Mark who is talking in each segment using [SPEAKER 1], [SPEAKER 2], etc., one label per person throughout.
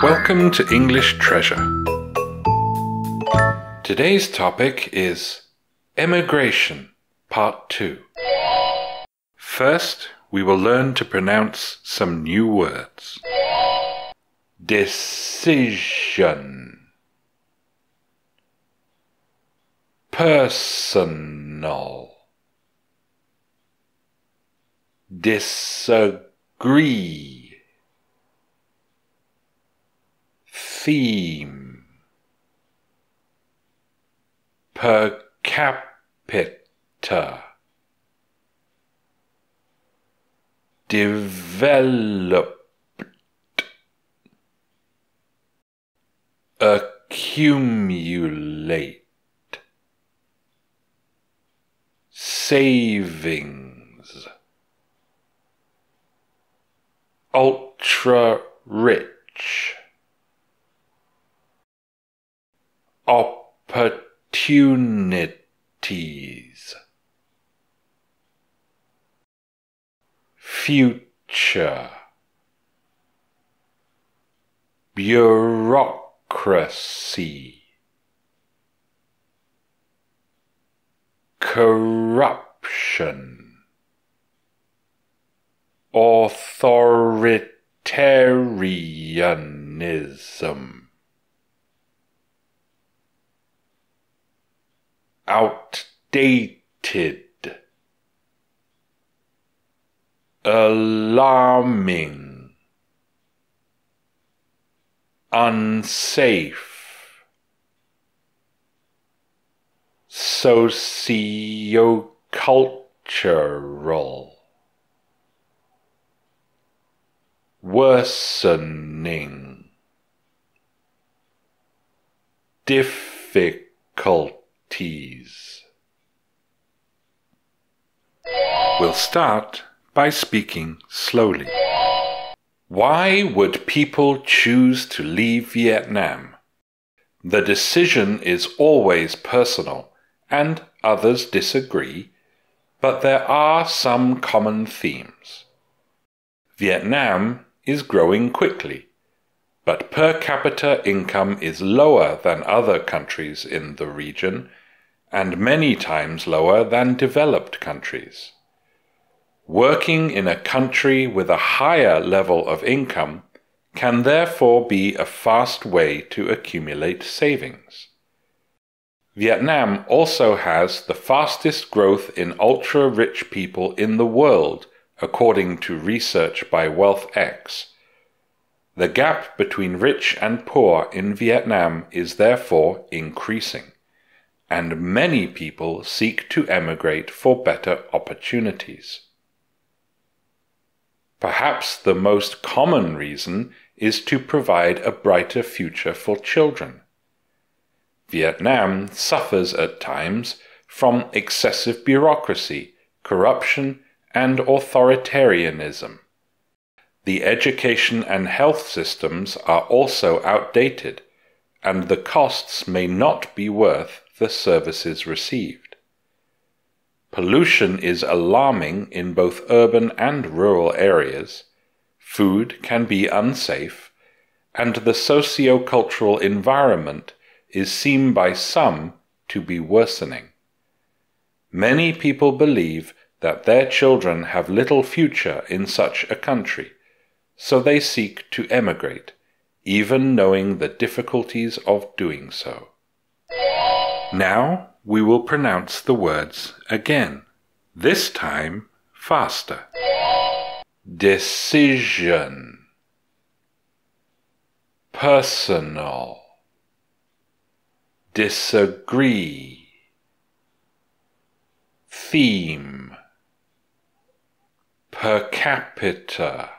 [SPEAKER 1] Welcome to English Treasure. Today's topic is Emigration, Part 2. First, we will learn to pronounce some new words. Decision. Personal. Disagree. Theme. Per capita. Developed. Accumulate. Savings. Ultra rich opportunities. Future. Bureaucracy. Corruption. Authoritarianism outdated, alarming, unsafe, sociocultural, worsening, difficult T's. We'll start by speaking slowly. Why would people choose to leave Vietnam? The decision is always personal, and others disagree, but there are some common themes. Vietnam is growing quickly but per capita income is lower than other countries in the region and many times lower than developed countries. Working in a country with a higher level of income can therefore be a fast way to accumulate savings. Vietnam also has the fastest growth in ultra rich people in the world, according to research by WealthX the gap between rich and poor in Vietnam is therefore increasing, and many people seek to emigrate for better opportunities. Perhaps the most common reason is to provide a brighter future for children. Vietnam suffers at times from excessive bureaucracy, corruption, and authoritarianism the education and health systems are also outdated, and the costs may not be worth the services received. Pollution is alarming in both urban and rural areas, food can be unsafe, and the socio-cultural environment is seen by some to be worsening. Many people believe that their children have little future in such a country so they seek to emigrate, even knowing the difficulties of doing so. Now we will pronounce the words again, this time faster. Decision. Personal. Disagree. Theme. Per capita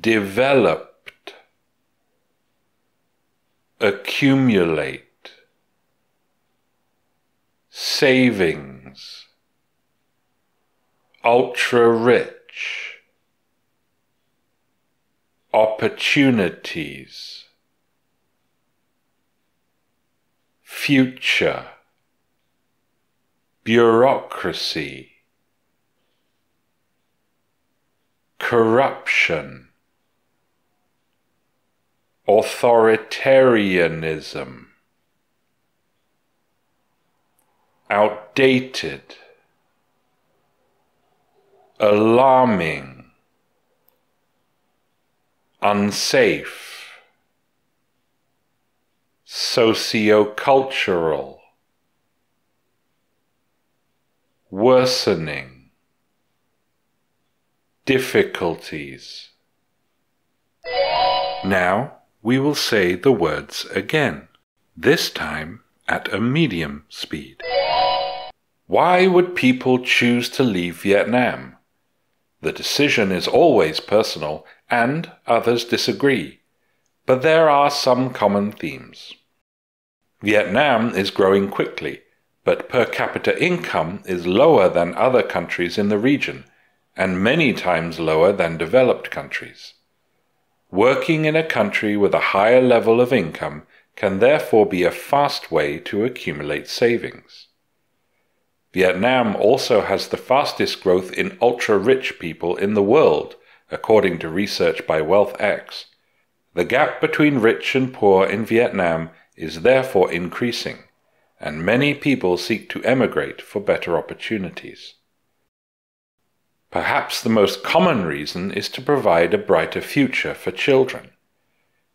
[SPEAKER 1] developed, accumulate, savings, ultra rich, opportunities, future, bureaucracy, corruption authoritarianism, outdated, alarming, unsafe, sociocultural, worsening, difficulties. Now we will say the words again, this time at a medium speed. Why would people choose to leave Vietnam? The decision is always personal and others disagree, but there are some common themes. Vietnam is growing quickly, but per capita income is lower than other countries in the region and many times lower than developed countries. Working in a country with a higher level of income can therefore be a fast way to accumulate savings. Vietnam also has the fastest growth in ultra rich people in the world, according to research by WealthX. The gap between rich and poor in Vietnam is therefore increasing, and many people seek to emigrate for better opportunities. Perhaps the most common reason is to provide a brighter future for children.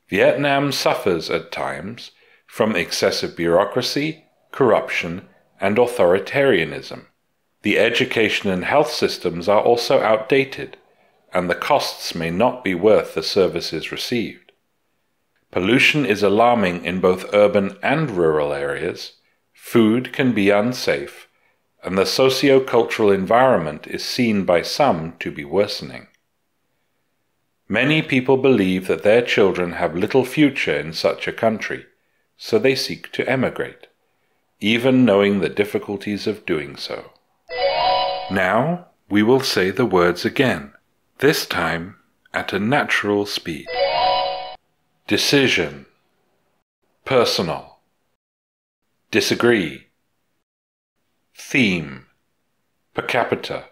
[SPEAKER 1] Vietnam suffers at times from excessive bureaucracy, corruption, and authoritarianism. The education and health systems are also outdated, and the costs may not be worth the services received. Pollution is alarming in both urban and rural areas, food can be unsafe, and the socio-cultural environment is seen by some to be worsening. Many people believe that their children have little future in such a country, so they seek to emigrate, even knowing the difficulties of doing so. Now we will say the words again, this time at a natural speed. Decision Personal Disagree Theme Per capita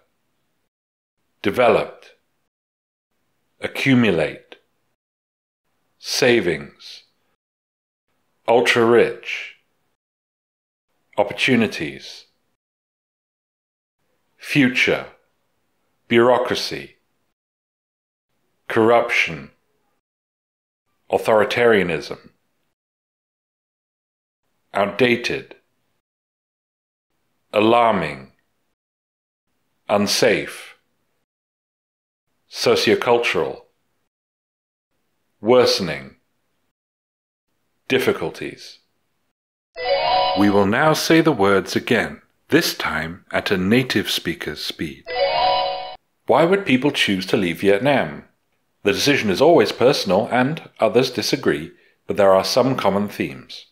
[SPEAKER 1] Developed Accumulate Savings Ultra rich Opportunities Future Bureaucracy Corruption Authoritarianism Outdated alarming, unsafe, sociocultural, worsening, difficulties. We will now say the words again, this time at a native speaker's speed. Why would people choose to leave Vietnam? The decision is always personal and others disagree, but there are some common themes.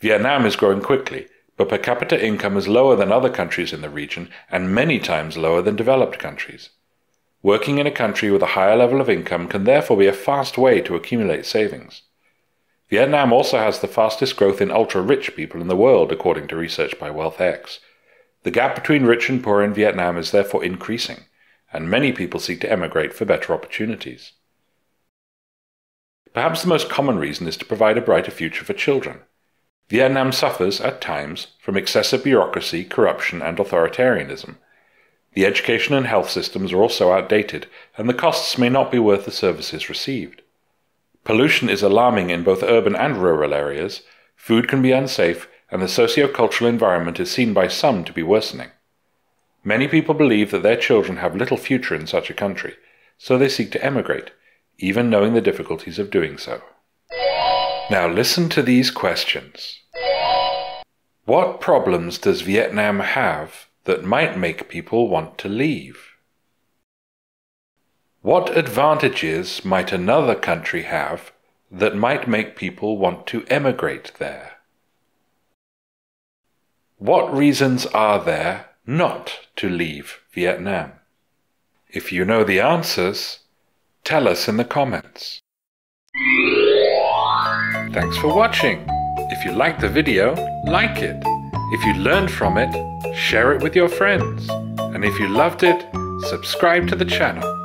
[SPEAKER 1] Vietnam is growing quickly, but per capita income is lower than other countries in the region and many times lower than developed countries. Working in a country with a higher level of income can therefore be a fast way to accumulate savings. Vietnam also has the fastest growth in ultra-rich people in the world, according to research by WealthX. The gap between rich and poor in Vietnam is therefore increasing, and many people seek to emigrate for better opportunities. Perhaps the most common reason is to provide a brighter future for children. Vietnam suffers, at times, from excessive bureaucracy, corruption, and authoritarianism. The education and health systems are also outdated, and the costs may not be worth the services received. Pollution is alarming in both urban and rural areas, food can be unsafe, and the socio-cultural environment is seen by some to be worsening. Many people believe that their children have little future in such a country, so they seek to emigrate, even knowing the difficulties of doing so. Now listen to these questions. What problems does Vietnam have that might make people want to leave? What advantages might another country have that might make people want to emigrate there? What reasons are there not to leave Vietnam? If you know the answers, tell us in the comments. Thanks for watching. If you liked the video, like it. If you learned from it, share it with your friends. And if you loved it, subscribe to the channel.